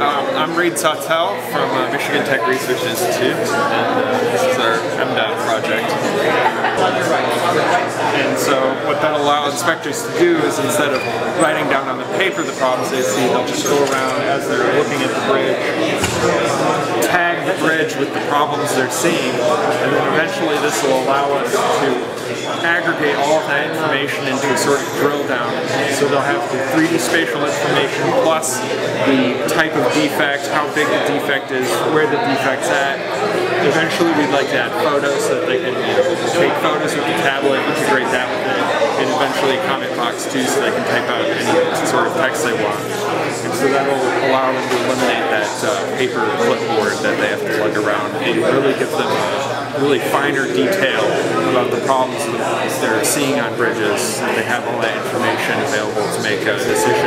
um, I'm Reid Sawtell from uh, Michigan Tech Research Institute, and uh, this is our MDOT project. And so what that allows inspectors to do is instead of writing down on the paper the problems they see, they'll just go around as they're looking at the bridge, tag the bridge with the problems they're seeing, and then eventually this will allow us to aggregate all that information into a sort of drill down. So they'll have the 3D spatial information the type of defect, how big the defect is, where the defect's at. Eventually we'd like to add photos so that they can you know, take photos with the tablet, integrate that with it, and eventually comment box too so they can type out any sort of text they want. And so that'll allow them to eliminate that uh, paper clipboard that they have to lug around and really give them a really finer detail about the problems that they're seeing on bridges. and They have all that information available to make a decisions